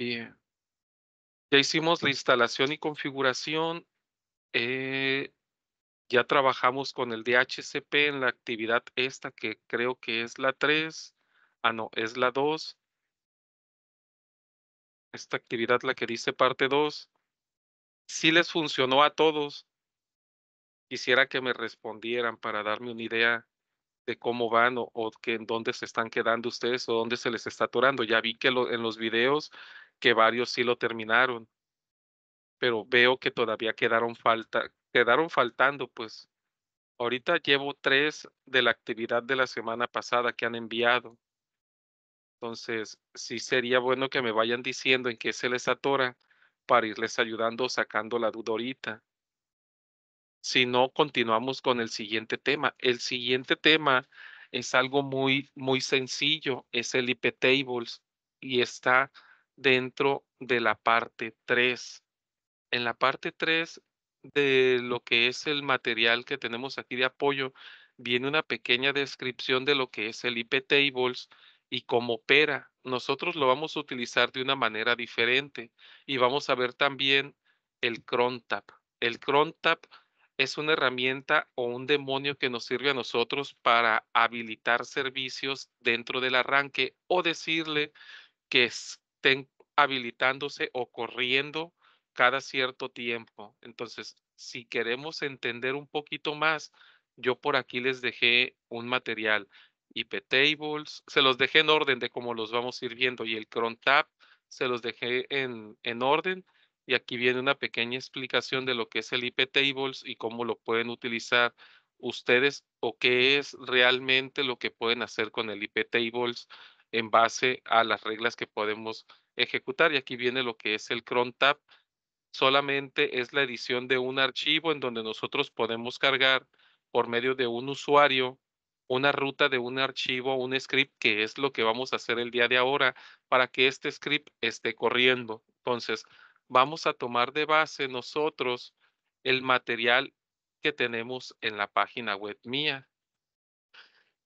Bien. Ya hicimos la instalación y configuración. Eh, ya trabajamos con el DHCP en la actividad esta que creo que es la 3. Ah, no, es la 2. Esta actividad, la que dice parte 2. Sí les funcionó a todos. Quisiera que me respondieran para darme una idea de cómo van o, o en dónde se están quedando ustedes o dónde se les está atorando. Ya vi que lo, en los videos que varios sí lo terminaron, pero veo que todavía quedaron falta, quedaron faltando, pues. Ahorita llevo tres de la actividad de la semana pasada que han enviado. Entonces, sí sería bueno que me vayan diciendo en qué se les atora para irles ayudando sacando la duda ahorita. Si no, continuamos con el siguiente tema. El siguiente tema es algo muy, muy sencillo, es el IP Tables y está dentro de la parte 3. En la parte 3 de lo que es el material que tenemos aquí de apoyo, viene una pequeña descripción de lo que es el IP Tables y cómo opera. Nosotros lo vamos a utilizar de una manera diferente y vamos a ver también el cron-tap. El cron-tap es una herramienta o un demonio que nos sirve a nosotros para habilitar servicios dentro del arranque o decirle que estén habilitándose o corriendo cada cierto tiempo. Entonces, si queremos entender un poquito más, yo por aquí les dejé un material IP tables, se los dejé en orden de cómo los vamos a ir viendo y el cron tab se los dejé en, en orden y aquí viene una pequeña explicación de lo que es el IP tables y cómo lo pueden utilizar ustedes o qué es realmente lo que pueden hacer con el IP tables en base a las reglas que podemos ejecutar. Y aquí viene lo que es el cron tab. Solamente es la edición de un archivo en donde nosotros podemos cargar por medio de un usuario una ruta de un archivo, un script, que es lo que vamos a hacer el día de ahora para que este script esté corriendo. Entonces, vamos a tomar de base nosotros el material que tenemos en la página web mía.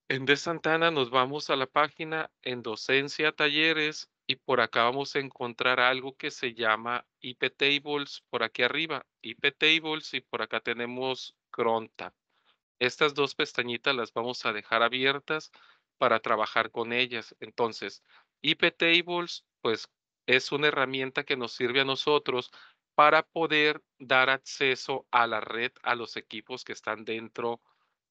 En De Santana nos vamos a la página en docencia talleres y por acá vamos a encontrar algo que se llama IP Tables por aquí arriba, IP Tables y por acá tenemos Cronta. Estas dos pestañitas las vamos a dejar abiertas para trabajar con ellas. Entonces, IP Tables, pues es una herramienta que nos sirve a nosotros para poder dar acceso a la red a los equipos que están dentro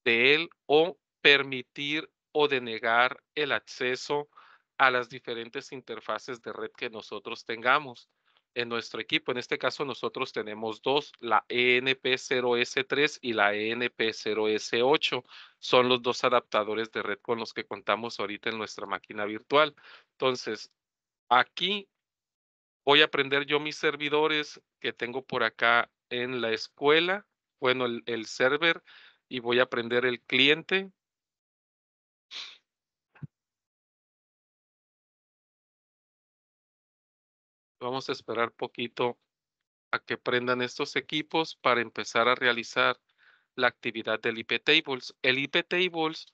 de él o permitir o denegar el acceso a las diferentes interfaces de red que nosotros tengamos en nuestro equipo. En este caso nosotros tenemos dos, la ENP0S3 y la ENP0S8. Son los dos adaptadores de red con los que contamos ahorita en nuestra máquina virtual. Entonces, aquí voy a aprender yo mis servidores que tengo por acá en la escuela, bueno, el, el server, y voy a aprender el cliente. Vamos a esperar poquito a que prendan estos equipos para empezar a realizar la actividad del IP Tables. El IP Tables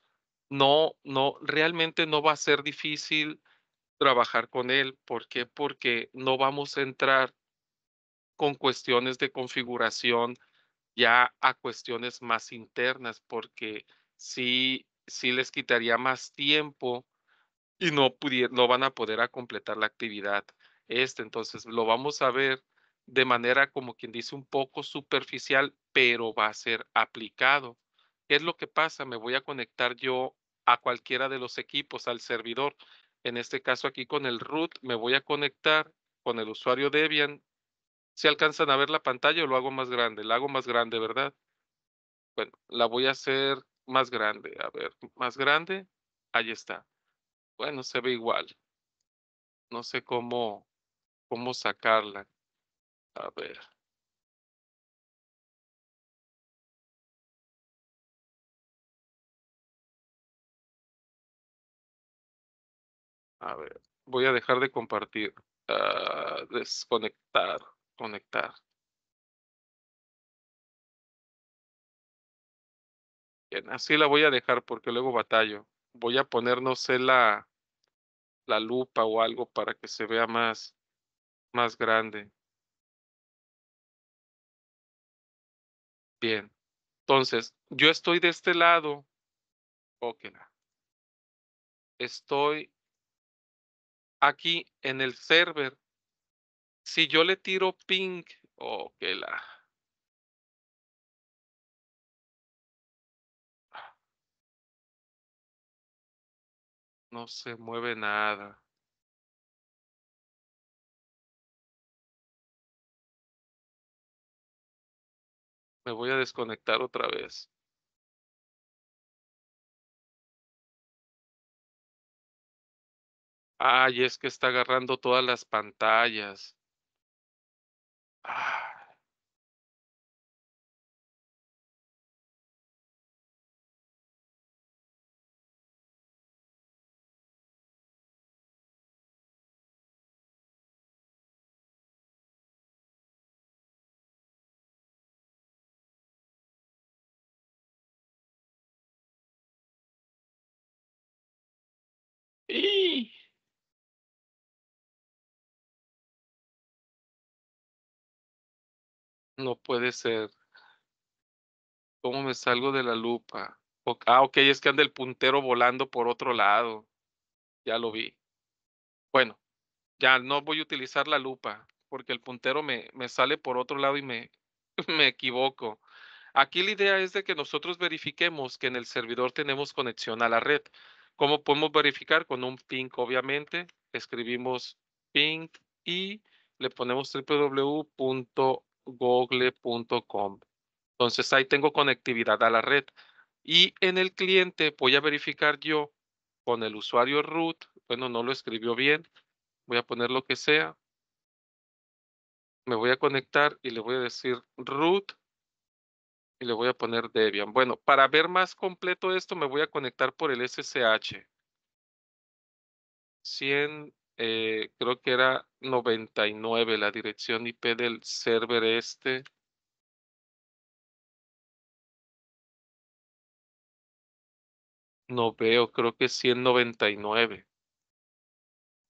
no, no, realmente no va a ser difícil trabajar con él. ¿Por qué? Porque no vamos a entrar con cuestiones de configuración ya a cuestiones más internas, porque sí, sí les quitaría más tiempo y no, no van a poder completar la actividad este. Entonces lo vamos a ver de manera como quien dice un poco superficial, pero va a ser aplicado. ¿Qué es lo que pasa? Me voy a conectar yo a cualquiera de los equipos, al servidor. En este caso aquí con el root me voy a conectar con el usuario Debian. Si alcanzan a ver la pantalla lo hago más grande, la hago más grande, ¿verdad? Bueno, la voy a hacer más grande. A ver, más grande. Ahí está. Bueno, se ve igual. No sé cómo, cómo sacarla. A ver. A ver, voy a dejar de compartir. Uh, desconectar, conectar. Bien, así la voy a dejar porque luego batallo. Voy a poner, no sé, la, la lupa o algo para que se vea más, Más grande. Bien. Entonces, yo estoy de este lado. Ok. Estoy aquí en el server. Si yo le tiro ping, ok. No se mueve nada. Me voy a desconectar otra vez. Ay, es que está agarrando todas las pantallas. Ah. No puede ser. ¿Cómo me salgo de la lupa? ah, ok, es que anda el puntero volando por otro lado. Ya lo vi. Bueno, ya no voy a utilizar la lupa porque el puntero me, me sale por otro lado y me, me equivoco. Aquí la idea es de que nosotros verifiquemos que en el servidor tenemos conexión a la red. ¿Cómo podemos verificar? Con un ping, obviamente. Escribimos ping y le ponemos www.google.com. Entonces ahí tengo conectividad a la red. Y en el cliente voy a verificar yo con el usuario root. Bueno, no lo escribió bien. Voy a poner lo que sea. Me voy a conectar y le voy a decir root y le voy a poner Debian. Bueno, para ver más completo esto, me voy a conectar por el SSH. 100, eh, creo que era 99 la dirección IP del server este. No veo, creo que es 199.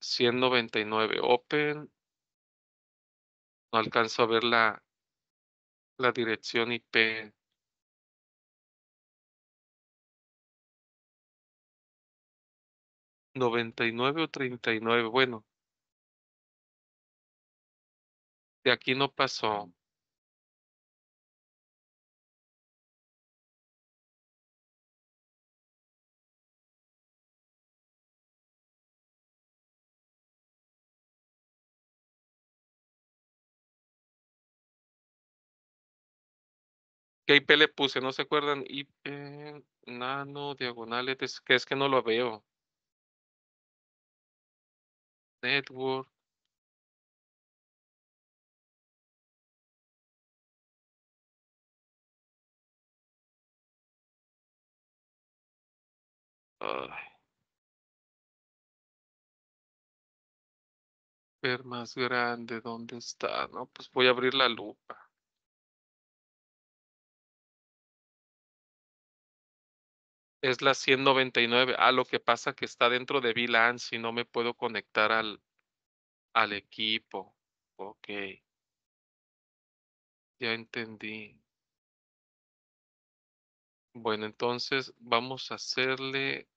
199 open. No alcanzo a ver la, la dirección IP. 99 o 39, bueno. De aquí no pasó. ¿Qué IP le puse? ¿No se acuerdan? IP, nano, diagonales, que es que no lo veo. Network. Ver más grande, ¿dónde está? No, pues voy a abrir la lupa. Es la 199. Ah, lo que pasa que está dentro de VLAN y no me puedo conectar al, al equipo. Ok. Ya entendí. Bueno, entonces vamos a hacerle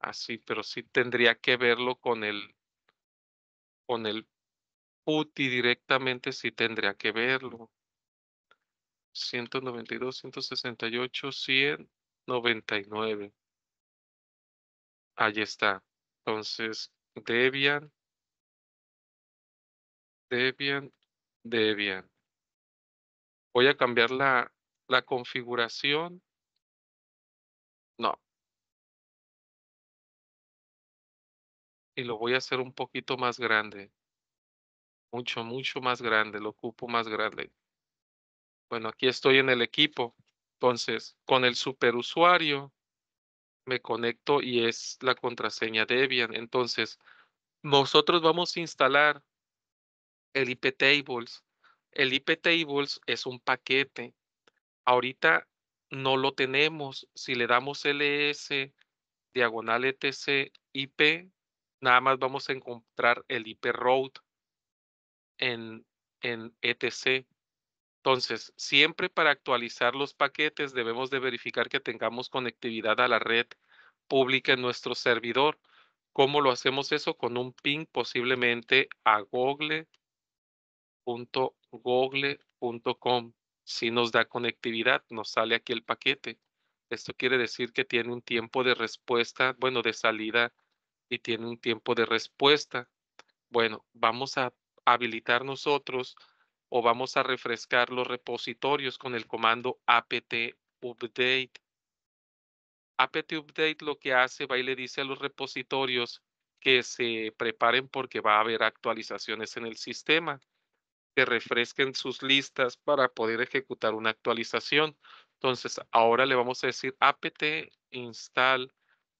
así, pero sí tendría que verlo con el con el PUTI directamente, sí tendría que verlo. 192, 168, 199. Ahí está. Entonces, Debian, Debian, Debian. Voy a cambiar la, la configuración. No. Y lo voy a hacer un poquito más grande. Mucho, mucho más grande. Lo ocupo más grande. Bueno, aquí estoy en el equipo. Entonces, con el superusuario me conecto y es la contraseña Debian. Entonces, nosotros vamos a instalar el IP Tables. El IP Tables es un paquete. Ahorita no lo tenemos. Si le damos ls diagonal etc IP, nada más vamos a encontrar el IP route en, en etc. Entonces, siempre para actualizar los paquetes debemos de verificar que tengamos conectividad a la red pública en nuestro servidor. ¿Cómo lo hacemos eso? Con un ping posiblemente a google.google.com. Si nos da conectividad, nos sale aquí el paquete. Esto quiere decir que tiene un tiempo de respuesta, bueno, de salida y tiene un tiempo de respuesta. Bueno, vamos a habilitar nosotros o vamos a refrescar los repositorios con el comando apt update. apt update lo que hace va y le dice a los repositorios que se preparen porque va a haber actualizaciones en el sistema, que refresquen sus listas para poder ejecutar una actualización. Entonces, ahora le vamos a decir apt install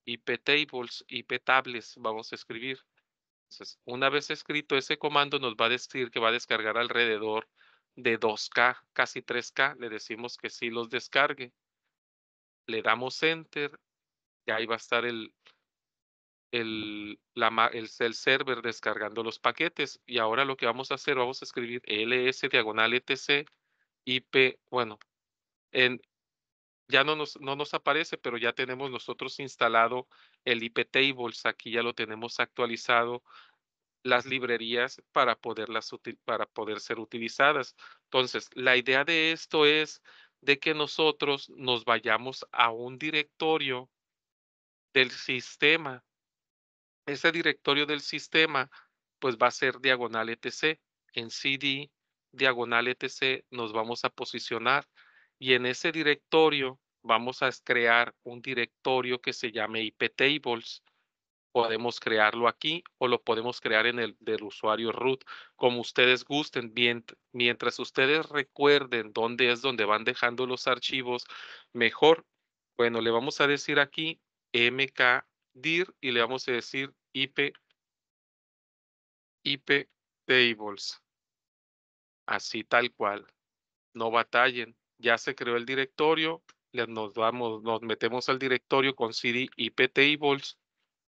iptables, iptables, vamos a escribir. Entonces, una vez escrito ese comando nos va a decir que va a descargar alrededor de 2K, casi 3K. Le decimos que sí los descargue. Le damos Enter. Y ahí va a estar el, el, la, el, el, server descargando los paquetes. Y ahora lo que vamos a hacer, vamos a escribir ls diagonal etc ip, bueno, en, ya no nos, no nos aparece, pero ya tenemos nosotros instalado el IP tables, aquí ya lo tenemos actualizado las librerías para poderlas para poder ser utilizadas. Entonces, la idea de esto es de que nosotros nos vayamos a un directorio del sistema. Ese directorio del sistema pues va a ser diagonal etc. En cd diagonal etc nos vamos a posicionar y en ese directorio vamos a crear un directorio que se llame iptables. Podemos crearlo aquí o lo podemos crear en el del usuario root, como ustedes gusten. Bien, mientras ustedes recuerden dónde es donde van dejando los archivos, mejor. Bueno, le vamos a decir aquí mkdir y le vamos a decir ip iptables. Así tal cual. No batallen ya se creó el directorio, nos vamos, metemos al directorio con cd iptables,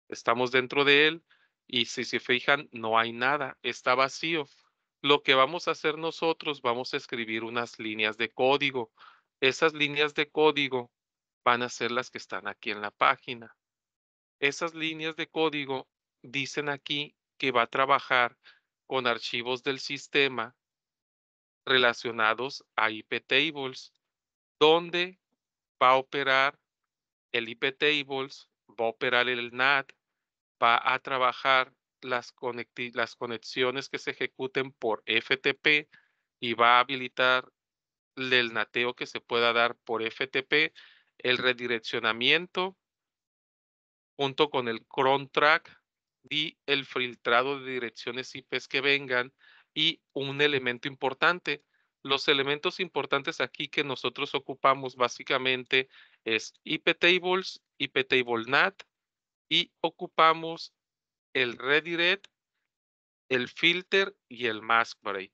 estamos dentro de él y si se fijan no hay nada, está vacío. Lo que vamos a hacer nosotros, vamos a escribir unas líneas de código. Esas líneas de código van a ser las que están aquí en la página. Esas líneas de código dicen aquí que va a trabajar con archivos del sistema relacionados a iptables, donde va a operar el iptables, va a operar el NAT, va a trabajar las, las conexiones que se ejecuten por FTP y va a habilitar el nateo que se pueda dar por FTP, el redireccionamiento junto con el cron track y el filtrado de direcciones IPs que vengan y un elemento importante. Los elementos importantes aquí que nosotros ocupamos básicamente es iptables, iptablenat y ocupamos el redirect, el filter y el break.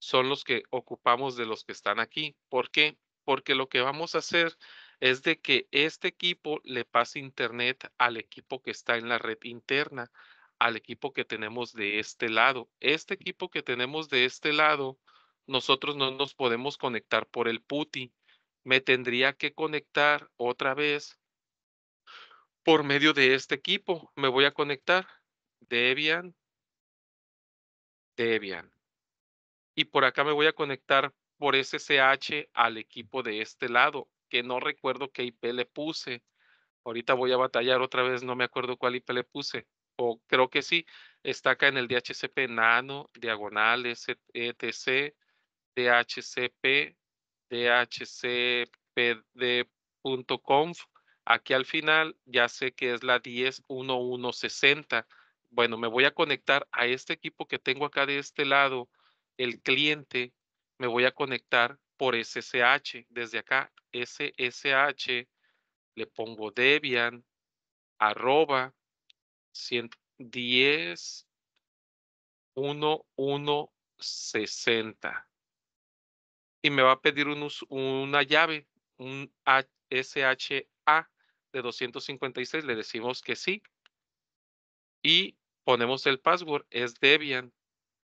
Son los que ocupamos de los que están aquí. ¿Por qué? Porque lo que vamos a hacer es de que este equipo le pase internet al equipo que está en la red interna al equipo que tenemos de este lado. Este equipo que tenemos de este lado, nosotros no nos podemos conectar por el PuTTY. Me tendría que conectar otra vez por medio de este equipo. Me voy a conectar. Debian. Debian. Y por acá me voy a conectar por SSH al equipo de este lado, que no recuerdo qué IP le puse. Ahorita voy a batallar otra vez, no me acuerdo cuál IP le puse o creo que sí, está acá en el DHCP nano, diagonal, etc, DHCP, DHCPD.conf. Aquí al final ya sé que es la 101160. Bueno, me voy a conectar a este equipo que tengo acá de este lado, el cliente, me voy a conectar por SSH. Desde acá, SSH, le pongo Debian, arroba, 110 1160 y me va a pedir una llave, un SHA de 256, le decimos que sí. Y ponemos el password, es Debian.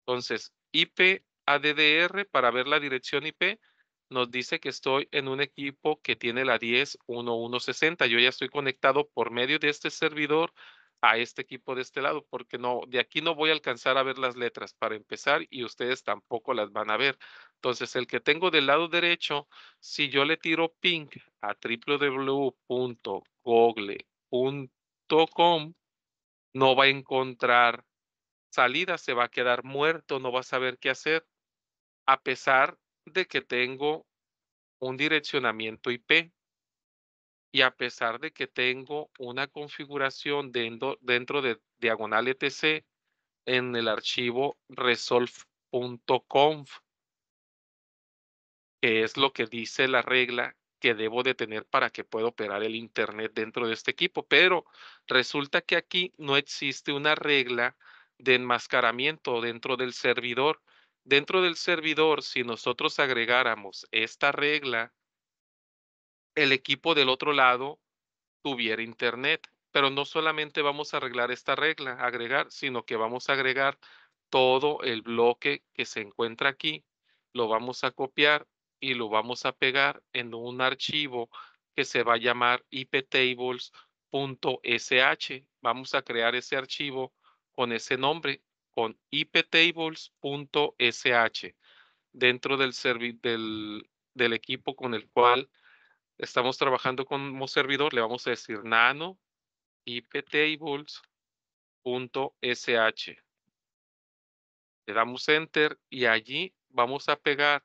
Entonces, IP ADDR para ver la dirección IP nos dice que estoy en un equipo que tiene la 10.1160. Yo ya estoy conectado por medio de este servidor a este equipo de este lado, porque no, de aquí no voy a alcanzar a ver las letras para empezar y ustedes tampoco las van a ver. Entonces, el que tengo del lado derecho, si yo le tiro ping a www.google.com, no va a encontrar salida, se va a quedar muerto, no va a saber qué hacer, a pesar de que tengo un direccionamiento IP y a pesar de que tengo una configuración dentro, dentro de diagonal etc en el archivo resolve.conf, que es lo que dice la regla que debo de tener para que pueda operar el Internet dentro de este equipo. Pero resulta que aquí no existe una regla de enmascaramiento dentro del servidor. Dentro del servidor, si nosotros agregáramos esta regla, el equipo del otro lado tuviera internet. Pero no solamente vamos a arreglar esta regla, agregar, sino que vamos a agregar todo el bloque que se encuentra aquí. Lo vamos a copiar y lo vamos a pegar en un archivo que se va a llamar iptables.sh. Vamos a crear ese archivo con ese nombre, con iptables.sh. Dentro del, del, del equipo con el cual estamos trabajando como servidor, le vamos a decir nano iptables.sh. Le damos enter y allí vamos a pegar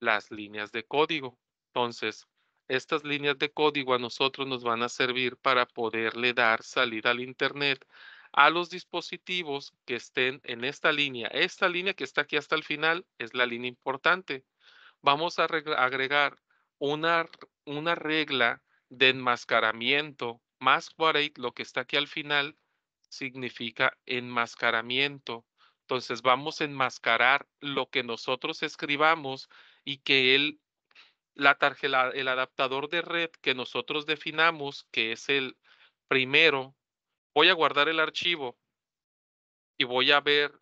las líneas de código. Entonces, estas líneas de código a nosotros nos van a servir para poderle dar salida al Internet a los dispositivos que estén en esta línea. Esta línea que está aquí hasta el final es la línea importante. Vamos a agregar una, una regla de enmascaramiento. Masquerade, lo que está aquí al final, significa enmascaramiento. Entonces vamos a enmascarar lo que nosotros escribamos y que él, la el adaptador de red que nosotros definamos, que es el primero, voy a guardar el archivo y voy a ver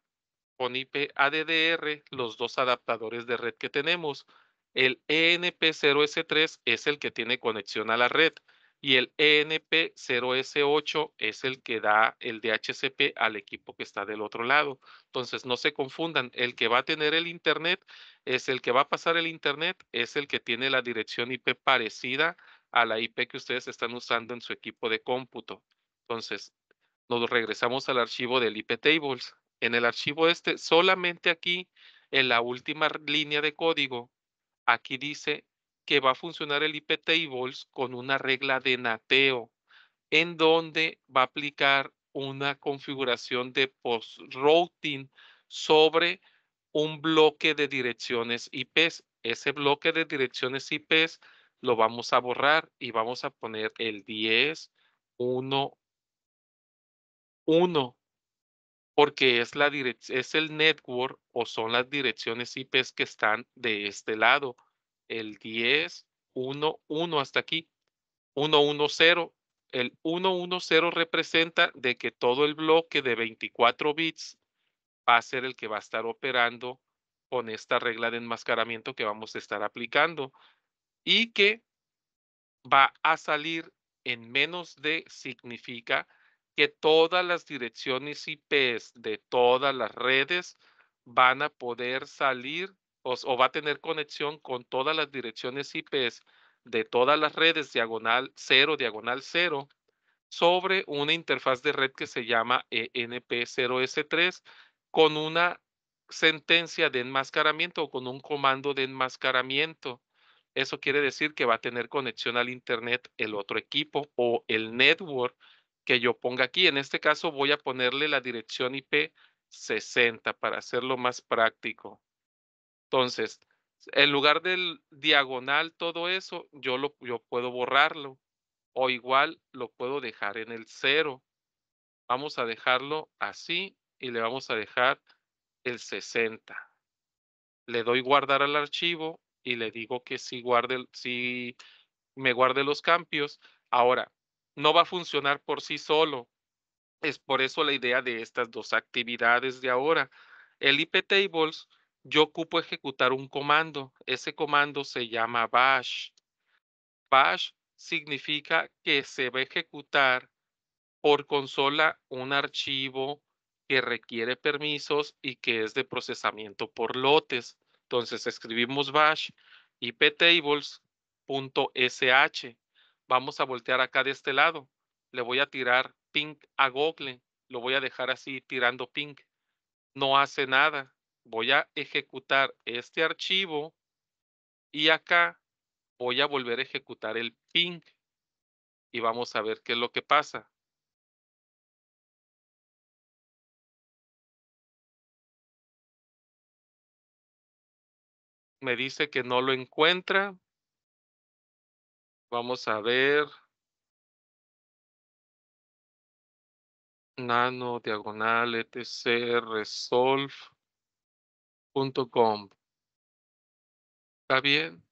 con IP ADDR los dos adaptadores de red que tenemos. El ENP0S3 es el que tiene conexión a la red y el ENP0S8 es el que da el DHCP al equipo que está del otro lado. Entonces, no se confundan, el que va a tener el Internet es el que va a pasar el Internet, es el que tiene la dirección IP parecida a la IP que ustedes están usando en su equipo de cómputo. Entonces, nos regresamos al archivo del IP tables. En el archivo este, solamente aquí, en la última línea de código, aquí dice que va a funcionar el IP tables con una regla de nateo, en donde va a aplicar una configuración de post-routing sobre un bloque de direcciones IPs. Ese bloque de direcciones IPs lo vamos a borrar y vamos a poner el 10, 1, 1, porque es, la es el network o son las direcciones IPs que están de este lado el 10, 1, 1 hasta aquí, 1, 1, 0. El 1, 1, 0 representa de que todo el bloque de 24 bits va a ser el que va a estar operando con esta regla de enmascaramiento que vamos a estar aplicando y que va a salir en menos de significa que todas las direcciones IPs de todas las redes van a poder salir o, va a tener conexión con todas las direcciones IPs de todas las redes diagonal 0, diagonal 0, sobre una interfaz de red que se llama ENP0S3 con una sentencia de enmascaramiento o con un comando de enmascaramiento. Eso quiere decir que va a tener conexión al Internet el otro equipo o el network que yo ponga aquí. En este caso voy a ponerle la dirección IP 60 para hacerlo más práctico. Entonces, en lugar del diagonal, todo eso, yo, lo, yo puedo borrarlo. O igual lo puedo dejar en el cero. Vamos a dejarlo así y le vamos a dejar el 60. Le doy guardar al archivo y le digo que si, guarde, si me guarde los cambios. Ahora, no va a funcionar por sí solo. Es por eso la idea de estas dos actividades de ahora. El iptables, yo ocupo ejecutar un comando. Ese comando se llama bash. Bash significa que se va a ejecutar por consola un archivo que requiere permisos y que es de procesamiento por lotes. Entonces escribimos bash iptables.sh. Vamos a voltear acá de este lado. Le voy a tirar ping a Google. Lo voy a dejar así tirando ping. No hace nada. Voy a ejecutar este archivo y acá voy a volver a ejecutar el ping y vamos a ver qué es lo que pasa. Me dice que no lo encuentra. Vamos a ver. Nano, diagonal, etc, resolve.com. ¿Está bien?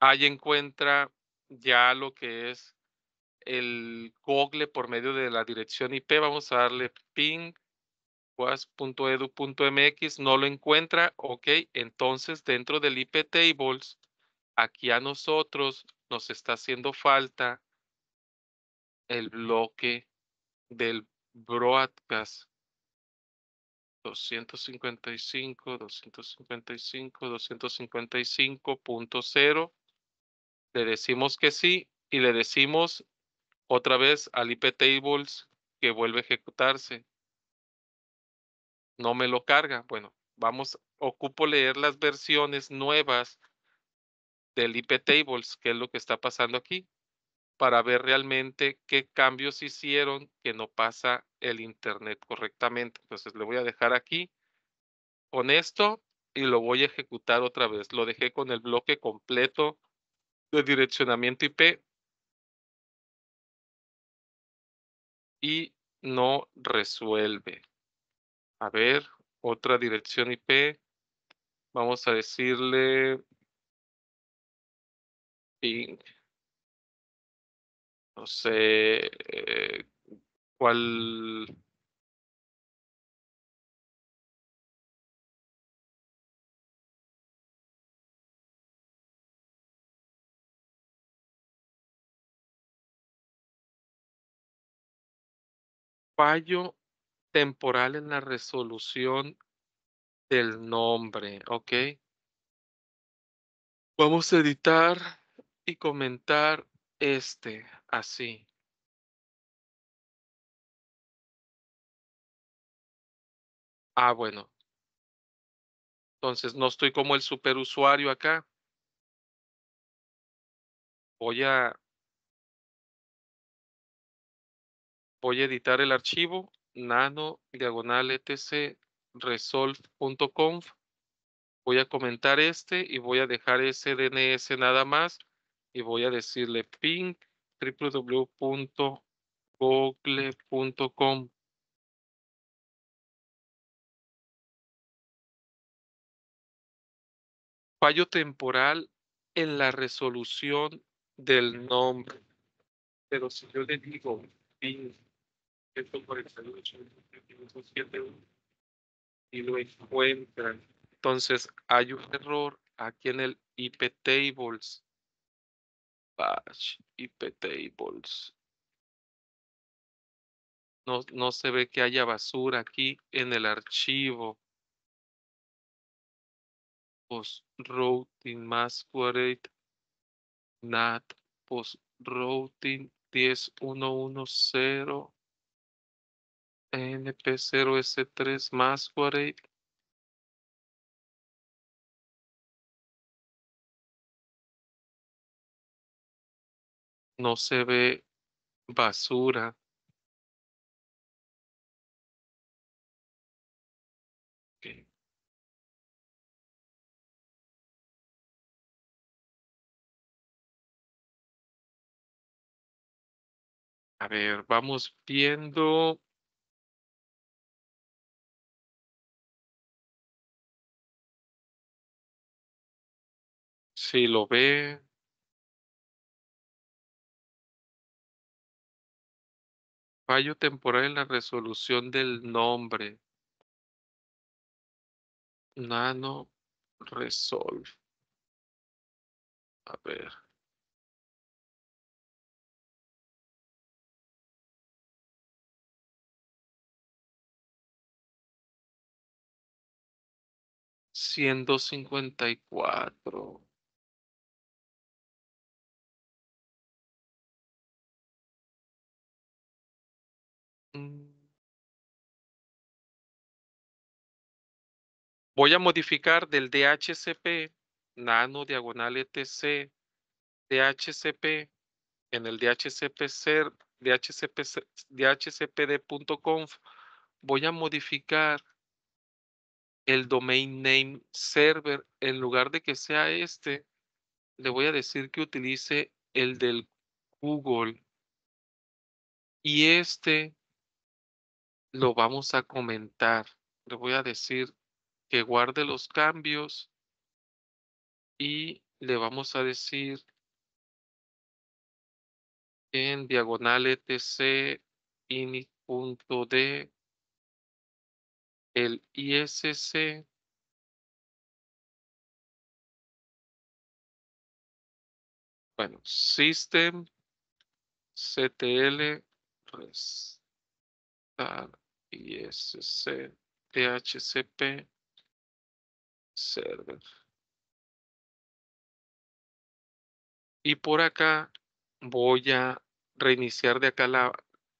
Ahí encuentra ya lo que es el Google por medio de la dirección IP. Vamos a darle ping was.edu.mx. No lo encuentra. Ok, entonces dentro del IP tables, aquí a nosotros nos está haciendo falta el bloque del broadcast 255, 255, 255.0. Le decimos que sí y le decimos otra vez al IP tables que vuelve a ejecutarse. No me lo carga. Bueno, vamos, ocupo leer las versiones nuevas del IP tables, que es lo que está pasando aquí, para ver realmente qué cambios hicieron que no pasa el internet correctamente. Entonces le voy a dejar aquí con esto y lo voy a ejecutar otra vez. Lo dejé con el bloque completo de direccionamiento IP y no resuelve. A ver, otra dirección IP. Vamos a decirle ping. No sé eh, cuál fallo temporal en la resolución del nombre, ¿ok? Vamos a editar y comentar este así. Ah, bueno. Entonces no estoy como el superusuario acá. Voy a voy a editar el archivo nano diagonal etc resolve.conf. Voy a comentar este y voy a dejar ese DNS nada más y voy a decirle ping www.google.com. Fallo temporal en la resolución del nombre. Pero si yo le digo ping y lo encuentran. Entonces hay un error aquí en el IP tables. Bash IP tables. No, no se ve que haya basura aquí en el archivo. Post routing masquerade NAT post routing 10110 NP0S3 masquerade no se ve basura. A ver, vamos viendo. Si lo ve. Fallo temporal en la resolución del nombre. Nano Resolve. A ver. Ciento cincuenta y cuatro. Voy a modificar del DHCP, nano diagonal etc, DHCP, en el DHCP ser, DHCP, DHCPD.conf, voy a modificar el domain name server, en lugar de que sea este, le voy a decir que utilice el del Google. Y este lo vamos a comentar. Le voy a decir que guarde los cambios y le vamos a decir en diagonal etc init.d el ISC bueno system ctl ISC DHCP server. Y por acá voy a reiniciar de acá la,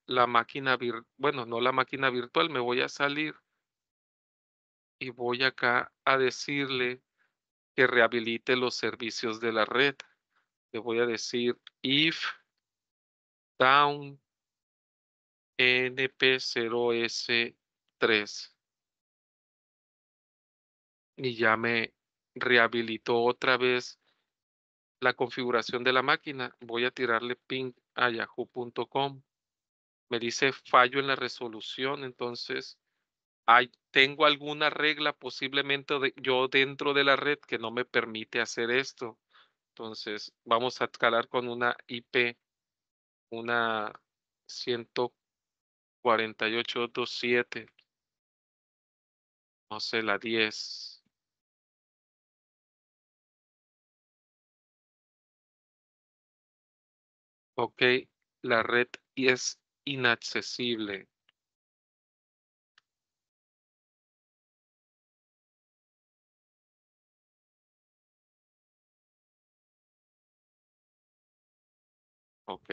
la máquina virtual, bueno, no la máquina virtual, me voy a salir y voy acá a decirle que rehabilite los servicios de la red. Le voy a decir if down np0s3 y ya me rehabilitó otra vez la configuración de la máquina. Voy a tirarle ping a yahoo.com. Me dice fallo en la resolución, entonces tengo alguna regla posiblemente yo dentro de la red que no me permite hacer esto. Entonces vamos a escalar con una IP, una 148.27, no sé, la 10. Ok, la red es inaccesible. Ok.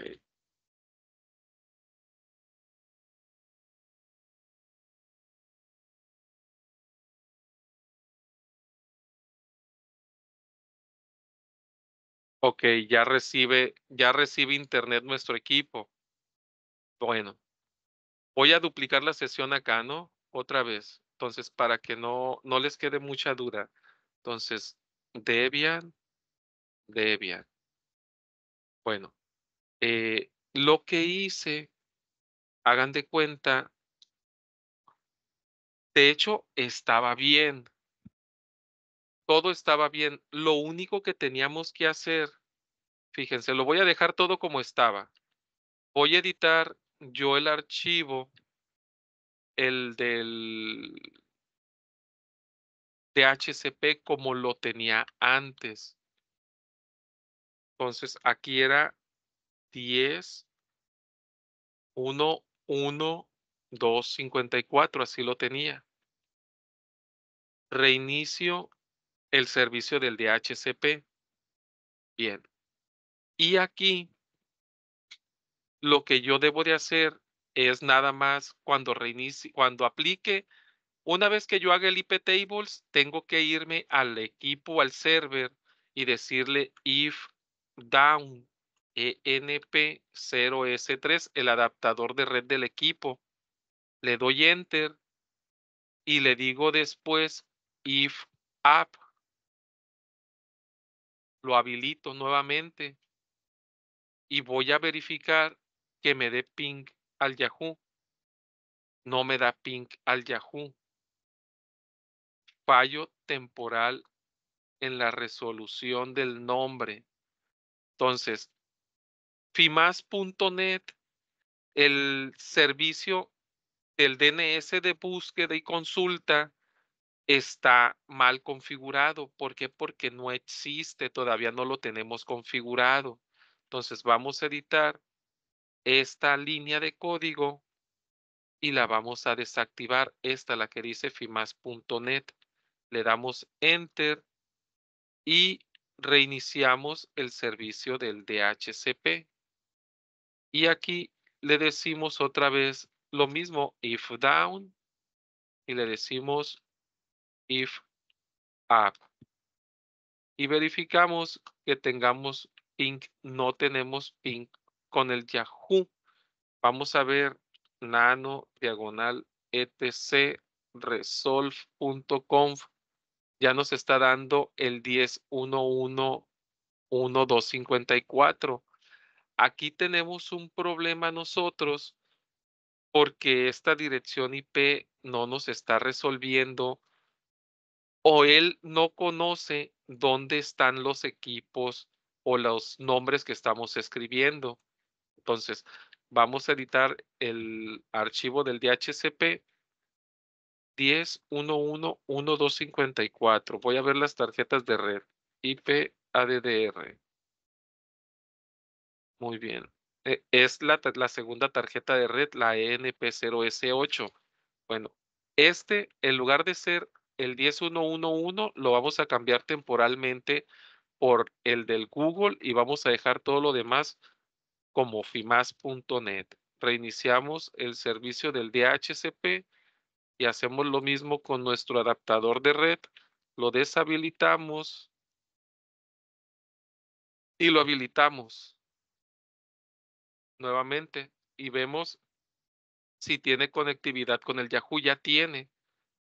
Ok, ya recibe, ya recibe internet nuestro equipo. Bueno, voy a duplicar la sesión acá, ¿no? Otra vez. Entonces, para que no, no les quede mucha duda. Entonces, Debian, Debian. Bueno, eh, lo que hice, hagan de cuenta, de hecho, estaba bien todo estaba bien. Lo único que teníamos que hacer, fíjense, lo voy a dejar todo como estaba. Voy a editar yo el archivo, el del DHCP como lo tenía antes. Entonces aquí era 10, 1, 1, 2, 54, así lo tenía. Reinicio el servicio del DHCP. Bien. Y aquí lo que yo debo de hacer es nada más cuando reinicie, cuando aplique, una vez que yo haga el IP tables, tengo que irme al equipo, al server y decirle if down enp0s3, el adaptador de red del equipo. Le doy enter y le digo después if app lo habilito nuevamente y voy a verificar que me dé ping al Yahoo. No me da ping al Yahoo. Fallo temporal en la resolución del nombre. Entonces, fimas.net, el servicio del DNS de búsqueda y consulta está mal configurado. ¿Por qué? Porque no existe, todavía no lo tenemos configurado. Entonces vamos a editar esta línea de código y la vamos a desactivar. Esta, la que dice fimas.net. Le damos Enter y reiniciamos el servicio del DHCP. Y aquí le decimos otra vez lo mismo, if down, y le decimos if up. Y verificamos que tengamos ping, no tenemos ping con el Yahoo. Vamos a ver nano diagonal etc resolve.conf ya nos está dando el 10.1.1.254. Aquí tenemos un problema nosotros porque esta dirección IP no nos está resolviendo o él no conoce dónde están los equipos o los nombres que estamos escribiendo. Entonces, vamos a editar el archivo del DHCP 10.1.1.254. Voy a ver las tarjetas de red. IP ADDR. Muy bien. E, es la, la segunda tarjeta de red, la ENP0S8. Bueno, este, en lugar de ser el 10.1.1.1, lo vamos a cambiar temporalmente por el del Google y vamos a dejar todo lo demás como fimas.net. Reiniciamos el servicio del DHCP y hacemos lo mismo con nuestro adaptador de red. Lo deshabilitamos y lo habilitamos nuevamente y vemos si tiene conectividad con el Yahoo. Ya tiene.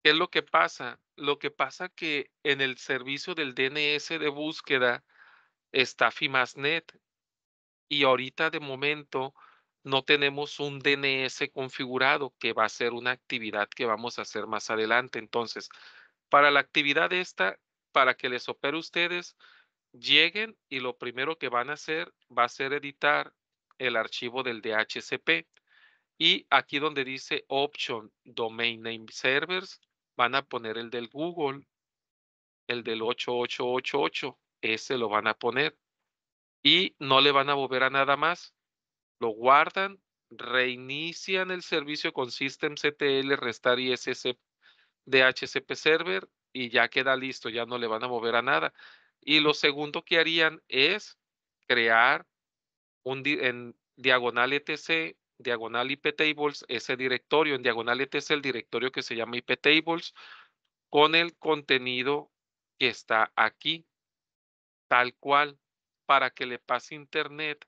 ¿Qué es lo que pasa? Lo que pasa que en el servicio del DNS de búsqueda está FIMASNet y ahorita de momento no tenemos un DNS configurado que va a ser una actividad que vamos a hacer más adelante. Entonces, para la actividad esta, para que les opere ustedes, lleguen y lo primero que van a hacer va a ser editar el archivo del DHCP. Y aquí donde dice Option Domain Name Servers, van a poner el del Google, el del 8888, ese lo van a poner. Y no le van a mover a nada más lo guardan, reinician el servicio con systemctl, restar ISS DHCP server y ya queda listo, ya no le van a mover a nada. Y lo segundo que harían es crear un en diagonal etc, diagonal IP tables, ese directorio, en diagonal etc el directorio que se llama IP tables con el contenido que está aquí, tal cual, para que le pase internet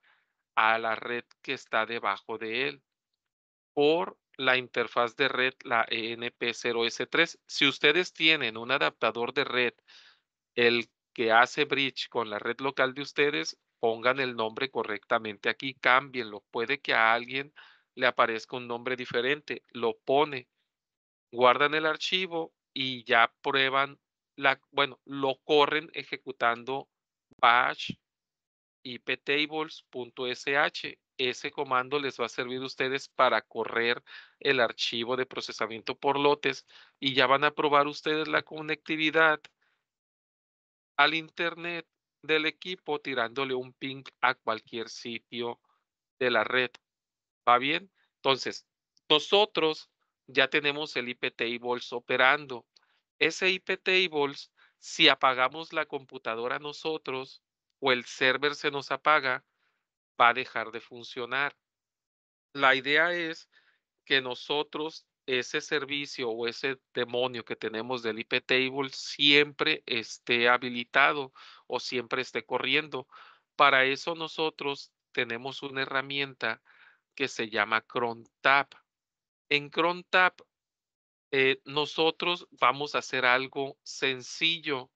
a la red que está debajo de él por la interfaz de red, la ENP0S3. Si ustedes tienen un adaptador de red, el que hace bridge con la red local de ustedes, pongan el nombre correctamente aquí, cámbienlo. Puede que a alguien le aparezca un nombre diferente, lo pone, guardan el archivo y ya prueban la, bueno, lo corren ejecutando bash iptables.sh. Ese comando les va a servir a ustedes para correr el archivo de procesamiento por lotes y ya van a probar ustedes la conectividad al internet del equipo tirándole un ping a cualquier sitio de la red. ¿Va bien? Entonces, nosotros ya tenemos el IP tables operando. Ese IP tables, si apagamos la computadora nosotros, o el server se nos apaga, va a dejar de funcionar. La idea es que nosotros ese servicio o ese demonio que tenemos del IP table siempre esté habilitado o siempre esté corriendo. Para eso nosotros tenemos una herramienta que se llama crontab. En crontab eh, nosotros vamos a hacer algo sencillo.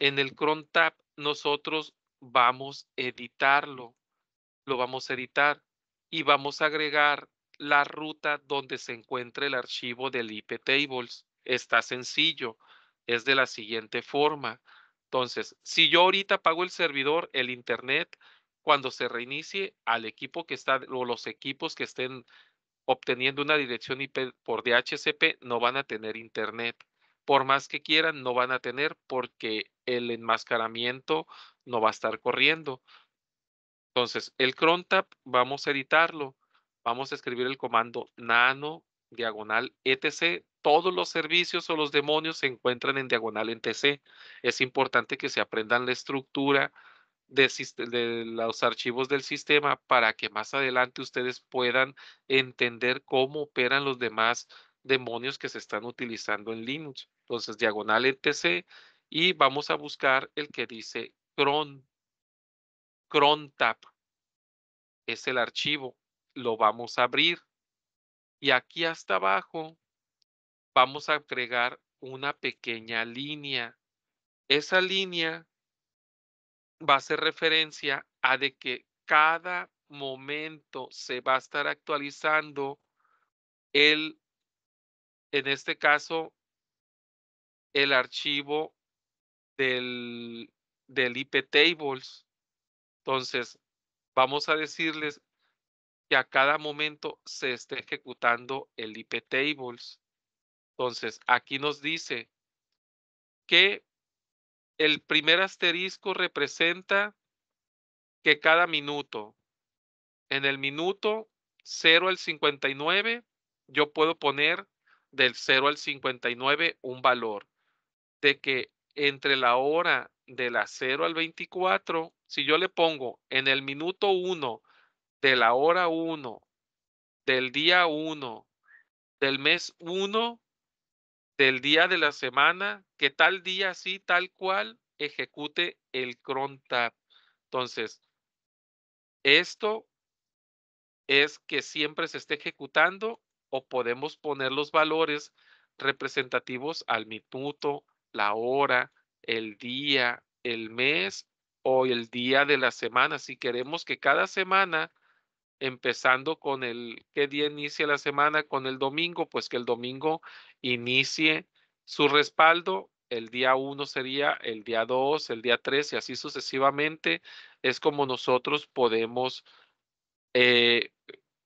En el crontab nosotros vamos a editarlo, lo vamos a editar y vamos a agregar la ruta donde se encuentre el archivo del IP tables. Está sencillo, es de la siguiente forma. Entonces, si yo ahorita apago el servidor, el internet, cuando se reinicie al equipo que está o los equipos que estén obteniendo una dirección IP por DHCP no van a tener internet. Por más que quieran, no van a tener porque el enmascaramiento no va a estar corriendo. Entonces, el crontab vamos a editarlo. Vamos a escribir el comando nano diagonal etc. Todos los servicios o los demonios se encuentran en diagonal en TC. Es importante que se aprendan la estructura de, los archivos del sistema para que más adelante ustedes puedan entender cómo operan los demás demonios que se están utilizando en Linux. Entonces, diagonal etc. Y vamos a buscar el que dice cron. crontab. Es el archivo. Lo vamos a abrir. Y aquí hasta abajo vamos a agregar una pequeña línea. Esa línea va a hacer referencia a de que cada momento se va a estar actualizando el, en este caso, el archivo del, del IP tables. Entonces, vamos a decirles que a cada momento se esté ejecutando el IP tables. Entonces, aquí nos dice que el primer asterisco representa que cada minuto, en el minuto 0 al 59, yo puedo poner del 0 al 59 un valor. De que entre la hora de la 0 al 24, si yo le pongo en el minuto 1 de la hora 1, del día 1, del mes 1, del día de la semana, que tal día así, tal cual, ejecute el cron tab. Entonces, esto es que siempre se esté ejecutando o podemos poner los valores representativos al minuto, la hora, el día, el mes o el día de la semana. Si queremos que cada semana empezando con el qué día inicia la semana con el domingo, pues que el domingo inicie su respaldo. El día 1 sería el día 2, el día 3 y así sucesivamente. Es como nosotros podemos eh,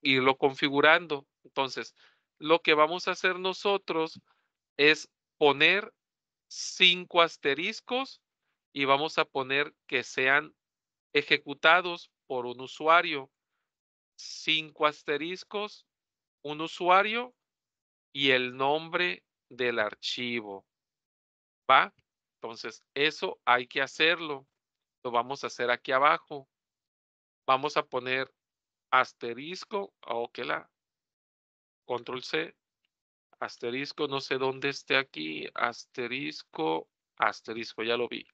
irlo configurando. Entonces, lo que vamos a hacer nosotros es poner cinco asteriscos y vamos a poner que sean ejecutados por un usuario cinco asteriscos, un usuario y el nombre del archivo. ¿Va? Entonces, eso hay que hacerlo. Lo vamos a hacer aquí abajo. Vamos a poner asterisco, o que la control C, asterisco, no sé dónde esté aquí, asterisco, asterisco, ya lo vi,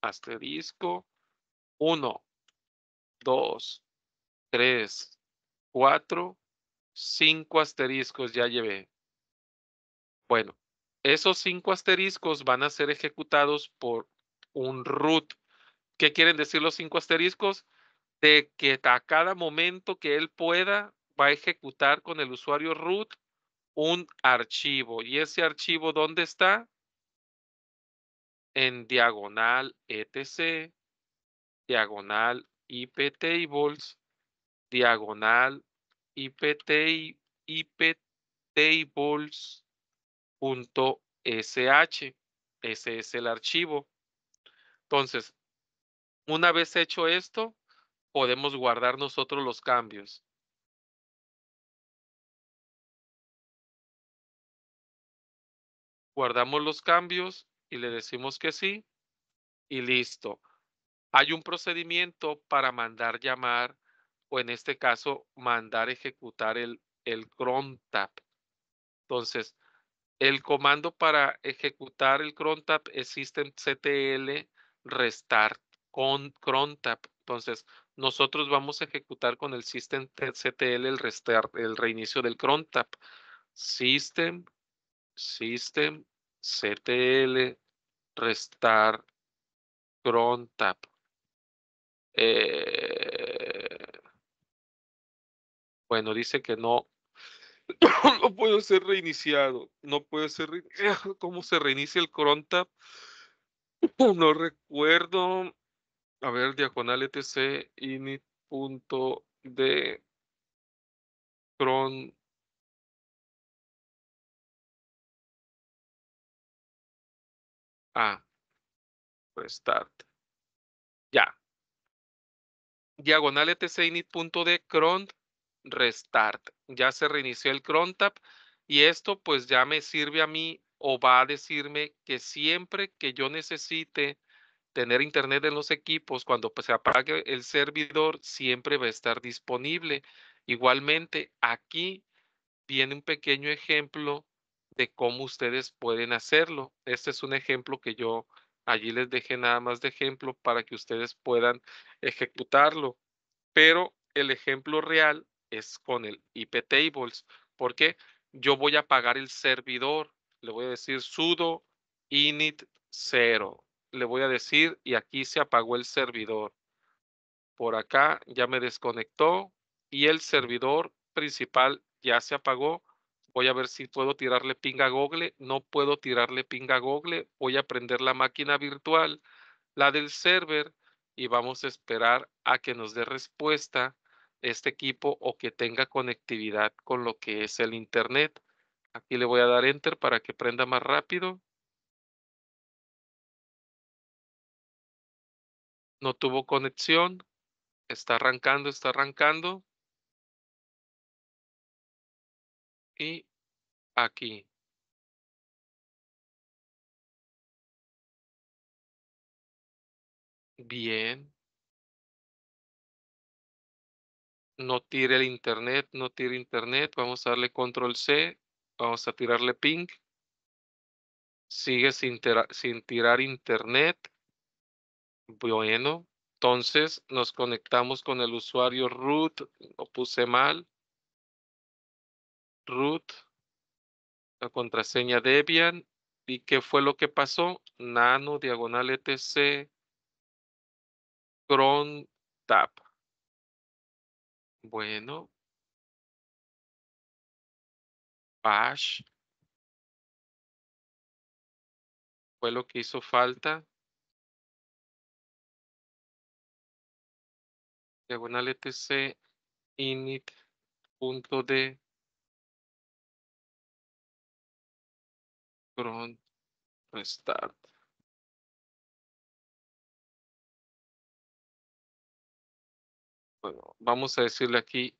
asterisco, uno, dos, tres, cuatro, cinco asteriscos ya llevé. Bueno, esos cinco asteriscos van a ser ejecutados por un root. ¿Qué quieren decir los cinco asteriscos? De que a cada momento que él pueda, va a ejecutar con el usuario root un archivo. ¿Y ese archivo dónde está? En diagonal etc, diagonal iptables, diagonal ipt, iptables.sh. Ese es el archivo. Entonces, una vez hecho esto, podemos guardar nosotros los cambios. Guardamos los cambios y le decimos que sí y listo. Hay un procedimiento para mandar llamar o en este caso mandar ejecutar el, el cron tab. Entonces, el comando para ejecutar el cron tab es systemctl restart con cron tab. Entonces, nosotros vamos a ejecutar con el systemctl el el reinicio del cron tab. System, system, ctl, restart, cron tab. Eh, bueno, dice que no, no puede ser reiniciado. No puede ser reiniciado. ¿Cómo se reinicia el cron tab? No recuerdo. A ver, diagonal etc init punto de cron Ah, restart. Ya. Diagonal etc init punto de cron restart. Ya se reinició el cron tab y esto pues ya me sirve a mí o va a decirme que siempre que yo necesite tener internet en los equipos, cuando pues, se apague el servidor, siempre va a estar disponible. Igualmente, aquí viene un pequeño ejemplo de cómo ustedes pueden hacerlo. Este es un ejemplo que yo allí les dejé nada más de ejemplo para que ustedes puedan ejecutarlo. Pero el ejemplo real es con el IP tables, porque yo voy a apagar el servidor. Le voy a decir sudo init 0. Le voy a decir y aquí se apagó el servidor. Por acá ya me desconectó y el servidor principal ya se apagó. Voy a ver si puedo tirarle ping a Google. No puedo tirarle ping a Google. Voy a prender la máquina virtual, la del server, y vamos a esperar a que nos dé respuesta este equipo o que tenga conectividad con lo que es el Internet. Aquí le voy a dar Enter para que prenda más rápido. No tuvo conexión. Está arrancando, está arrancando. Y aquí. Bien. No tire el internet, no tire internet. Vamos a darle control C. Vamos a tirarle ping. Sigue sin, tirar internet. Bueno, entonces nos conectamos con el usuario root. Lo puse mal. Root. La contraseña Debian. ¿Y qué fue lo que pasó? Nano, diagonal etc. Cron tab. Bueno. Bash. Fue lo que hizo falta. Diagonal etc. init punto de cron restart. Vamos a decirle aquí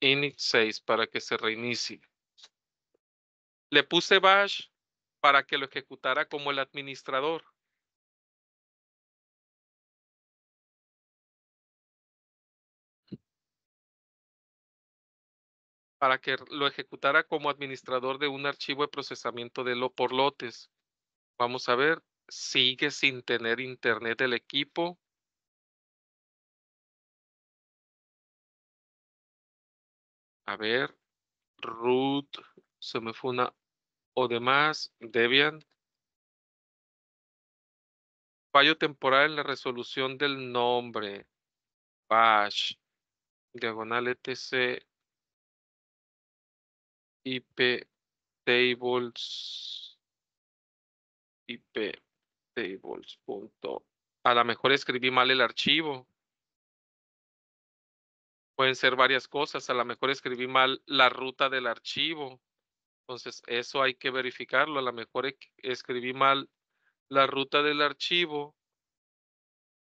init 6 para que se reinicie. Le puse bash para que lo ejecutara como el administrador. Para que lo ejecutara como administrador de un archivo de procesamiento de lo por lotes. Vamos a ver, sigue sin tener internet el equipo. A ver, root, se me fue una o demás, Debian. Fallo temporal en la resolución del nombre. Bash. Diagonal etc. IP tables. IP tables. Punto. A lo mejor escribí mal el archivo. Pueden ser varias cosas. A lo mejor escribí mal la ruta del archivo. Entonces, eso hay que verificarlo. A lo mejor escribí mal la ruta del archivo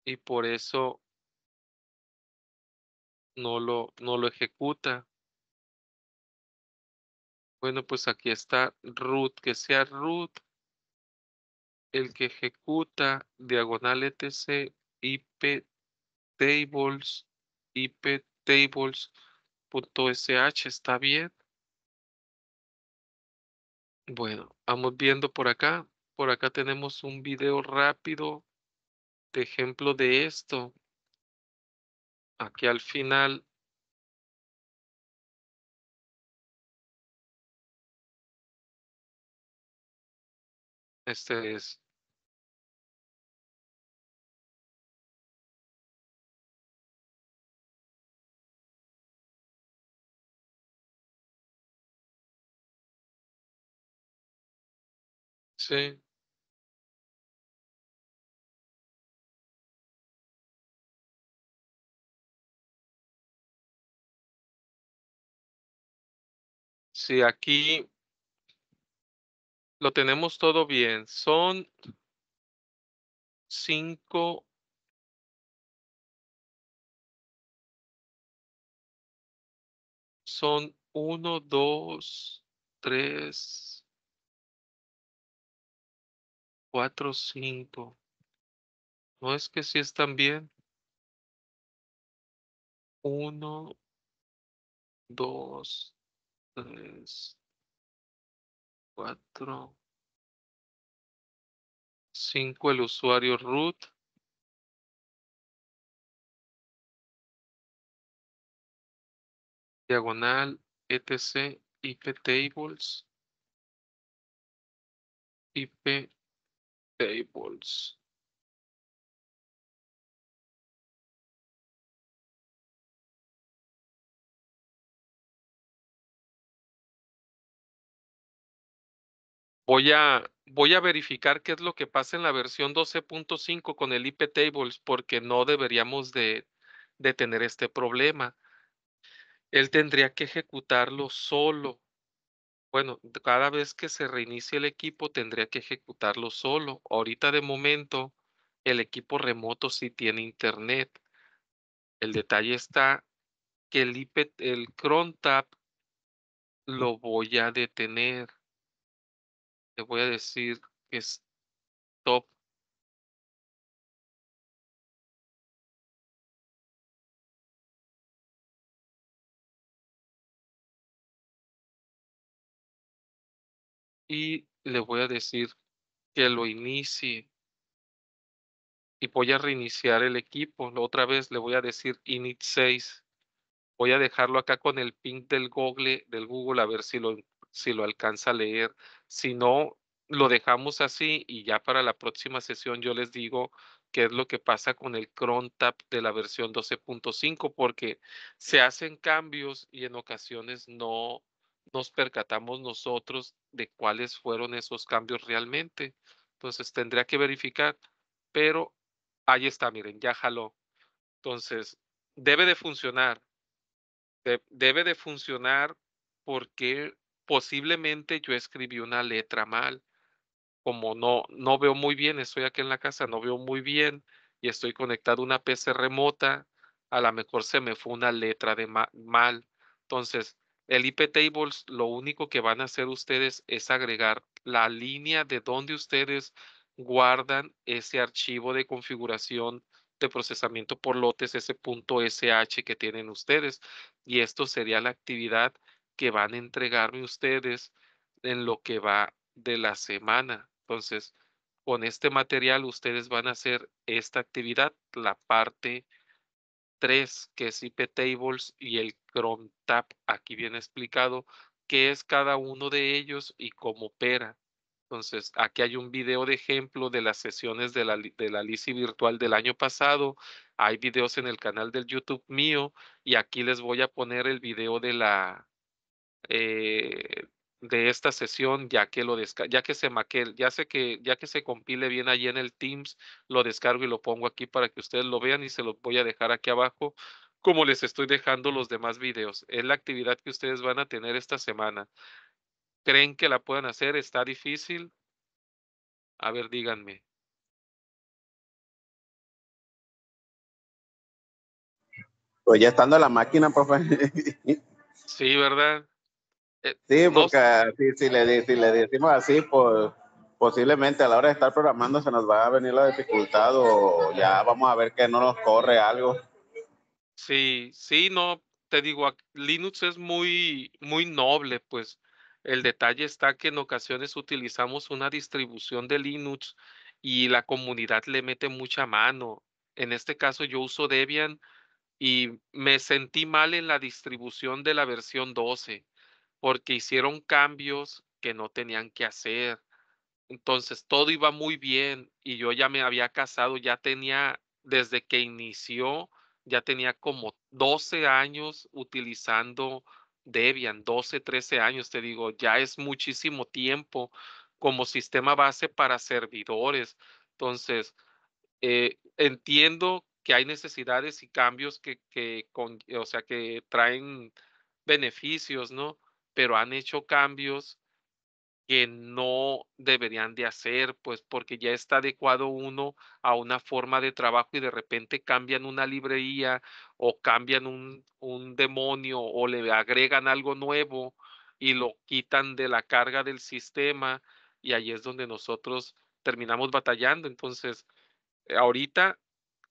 y por eso no lo, no lo ejecuta. Bueno, pues aquí está root, que sea root el que ejecuta diagonal etc ip tables ip tables.sh está bien. Bueno, vamos viendo por acá. Por acá tenemos un video rápido de ejemplo de esto. Aquí al final. Este es. Sí. Sí, aquí lo tenemos todo bien. Son cinco. Son uno, dos, tres, cuatro, cinco. No es que sí están bien. Uno, dos, tres, cuatro, cinco el usuario root. Diagonal, etc, IP tables. IP tables. Voy a, voy a verificar qué es lo que pasa en la versión 12.5 con el IP tables porque no deberíamos de, de tener este problema. Él tendría que ejecutarlo solo. Bueno, cada vez que se reinicie el equipo tendría que ejecutarlo solo. Ahorita de momento el equipo remoto sí tiene internet. El detalle está que el IP, el cron tab lo voy a detener. Le voy a decir que stop. Y le voy a decir que lo inicie. Y voy a reiniciar el equipo. Otra vez le voy a decir init 6. Voy a dejarlo acá con el ping del Google, del Google a ver si lo, si lo alcanza a leer. Si no, lo dejamos así y ya para la próxima sesión yo les digo qué es lo que pasa con el cron tab de la versión 12.5 porque se hacen cambios y en ocasiones no nos percatamos nosotros de cuáles fueron esos cambios realmente. Entonces tendría que verificar, pero ahí está, miren, ya jaló. Entonces, debe de funcionar. debe de funcionar porque posiblemente yo escribí una letra mal. Como no, no veo muy bien, estoy aquí en la casa, no veo muy bien y estoy conectado a una PC remota, a lo mejor se me fue una letra de mal. Entonces, el IP tables, lo único que van a hacer ustedes es agregar la línea de donde ustedes guardan ese archivo de configuración de procesamiento por lotes, ese punto SH que tienen ustedes. Y esto sería la actividad que van a entregarme ustedes en lo que va de la semana. Entonces, con este material ustedes van a hacer esta actividad, la parte 3, que es IP Tables, y el Chrome Tab. Aquí viene explicado qué es cada uno de ellos y cómo opera. Entonces, aquí hay un video de ejemplo de las sesiones de la, de la LISI virtual del año pasado. Hay videos en el canal del YouTube mío y aquí les voy a poner el video de la eh, de esta sesión ya que lo ya que se maquel, ya sé que ya que se compile bien allí en el Teams, lo descargo y lo pongo aquí para que ustedes lo vean y se los voy a dejar aquí abajo como les estoy dejando los demás videos. Es la actividad que ustedes van a tener esta semana. ¿Creen que la puedan hacer? ¿Está difícil? A ver, díganme. Pues ya estando la máquina, profe. Sí, ¿verdad? Eh, sí, porque si, le, le decimos así, pues posiblemente a la hora de estar programando se nos va a venir la dificultad o ya vamos a ver que no nos corre algo. Sí, sí, no, te digo, Linux es muy, muy noble, pues el detalle está que en ocasiones utilizamos una distribución de Linux y la comunidad le mete mucha mano. En este caso yo uso Debian y me sentí mal en la distribución de la versión 12 porque hicieron cambios que no tenían que hacer. Entonces todo iba muy bien y yo ya me había casado, ya tenía, desde que inició, ya tenía como 12 años utilizando Debian, 12, 13 años, te digo, ya es muchísimo tiempo como sistema base para servidores. Entonces, eh, entiendo que hay necesidades y cambios que, que con, o sea, que traen beneficios, ¿no? pero han hecho cambios que no deberían de hacer, pues porque ya está adecuado uno a una forma de trabajo y de repente cambian una librería o cambian un, un demonio o le agregan algo nuevo y lo quitan de la carga del sistema y ahí es donde nosotros terminamos batallando. Entonces, ahorita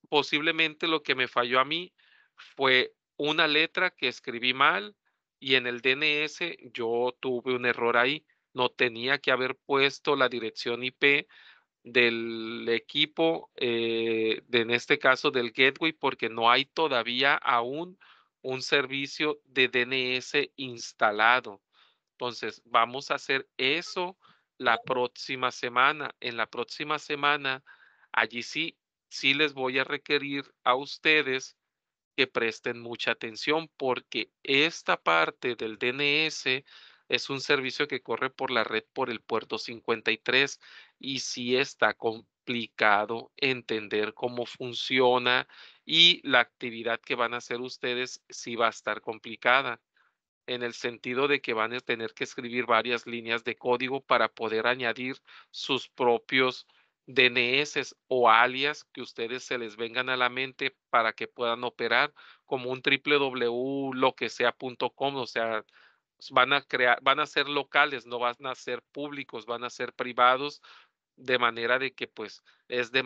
posiblemente lo que me falló a mí fue una letra que escribí mal y en el DNS yo tuve un error ahí no tenía que haber puesto la dirección IP del equipo, eh, de, en este caso del gateway, porque no hay todavía aún un servicio de DNS instalado. Entonces, vamos a hacer eso la próxima semana. En la próxima semana, allí sí, sí les voy a requerir a ustedes que presten mucha atención porque esta parte del DNS es un servicio que corre por la red por el puerto 53 y sí está complicado entender cómo funciona y la actividad que van a hacer ustedes sí va a estar complicada en el sentido de que van a tener que escribir varias líneas de código para poder añadir sus propios DNS o alias que ustedes se les vengan a la mente para que puedan operar como un www lo que sea.com, o sea, van a crear, van a ser locales, no van a ser públicos, van a ser privados, de manera de que pues es de,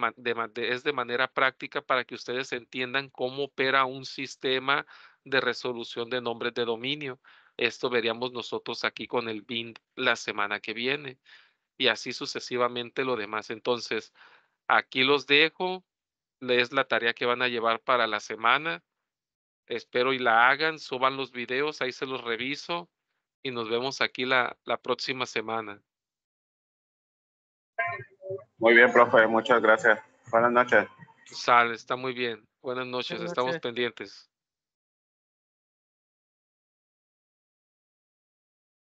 es de manera práctica para que ustedes entiendan cómo opera un sistema de resolución de nombres de dominio. Esto veríamos nosotros aquí con el BIN la semana que viene y así sucesivamente lo demás. Entonces, aquí los dejo. Es la tarea que van a llevar para la semana. Espero y la hagan, suban los videos, ahí se los reviso y nos vemos aquí la, la próxima semana. Muy bien, profe, muchas gracias. Buenas noches. Sale, está muy bien. Buenas noches, estamos pendientes.